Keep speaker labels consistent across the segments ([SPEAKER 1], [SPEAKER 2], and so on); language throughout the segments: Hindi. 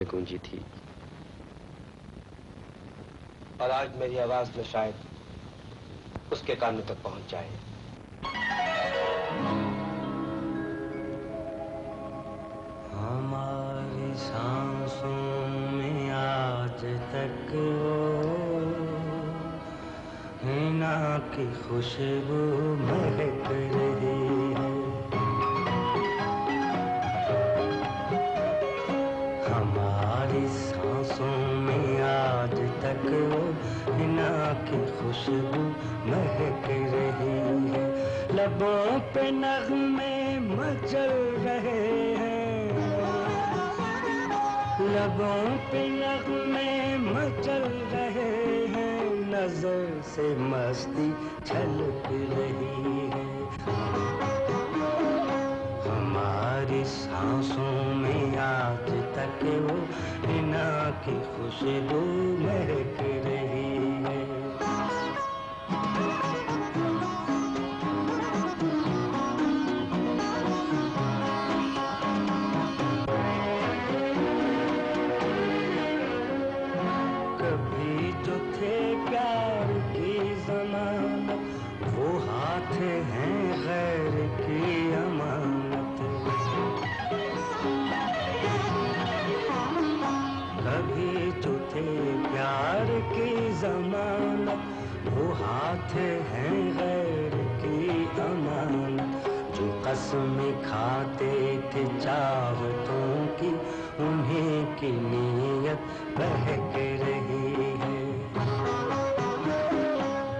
[SPEAKER 1] गूंजी थी और आज मेरी आवाज़ में शायद उसके कानों तक पहुँच जाए।
[SPEAKER 2] हमारी सांसों में आज तक वो हिना की खुशबू महक रही। तक वो हिना की खुशबू महक रही है। लबों पे नगमे मचल रहे हैं। लबों पे नगमे मचल रहे हैं। नज़र से मस्ती छलक रही है। हमारी सांसों में तक वो बिना की खुशबू महक रही है। कभी जो थे प्यार की जमानत, वो हाथ हैं गैर की अमानत थे प्यार की जमानत, वो हाथ हैं गैर की अमानत। जो कसम खाते थे चाहतों की, उन्हें की नीयत बहक रही है।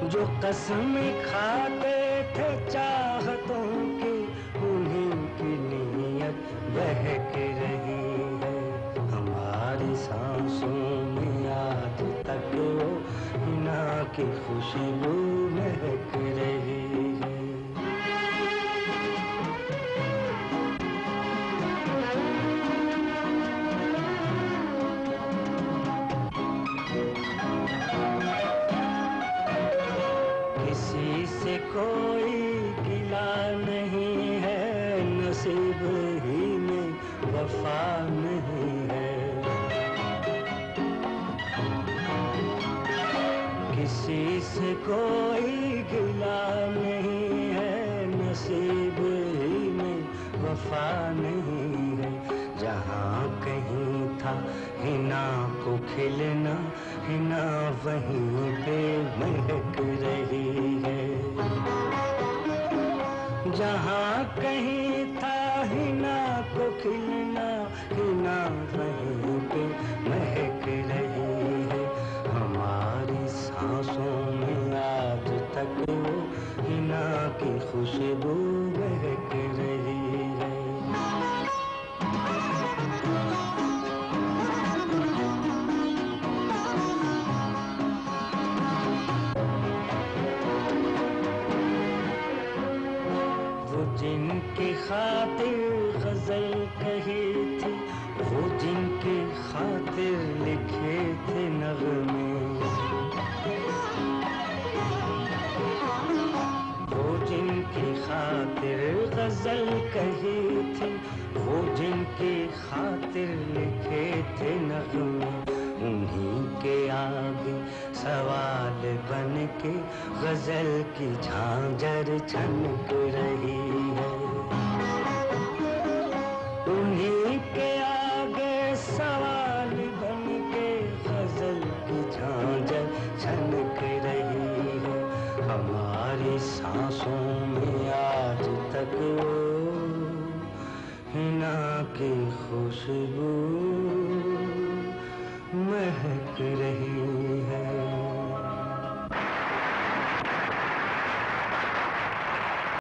[SPEAKER 2] जो कसम खाते थे चाहतों की खुशबू महक रही है। किसी से कोई गिला नहीं है, नसीब ही में वफा नहीं किसी से कोई गिला नहीं है, नसीब ही में वफा नहीं है। जहाँ कहीं था हिना को खिलना, हिना वहीं पे महक रही है। जहाँ कहीं था हिना को खिलना, हिना वहीं खातिर गज़ल कही थी, वो जिनकी खातिर लिखे थे नगमे। वो जिनकी खातिर गज़ल कही थी, वो जिनकी खातिर लिखे थे नगमे। उन्हीं के आगे सवाल बन के गज़ल की झांझर छनक रही है। तक हिना की खुशबू महक रही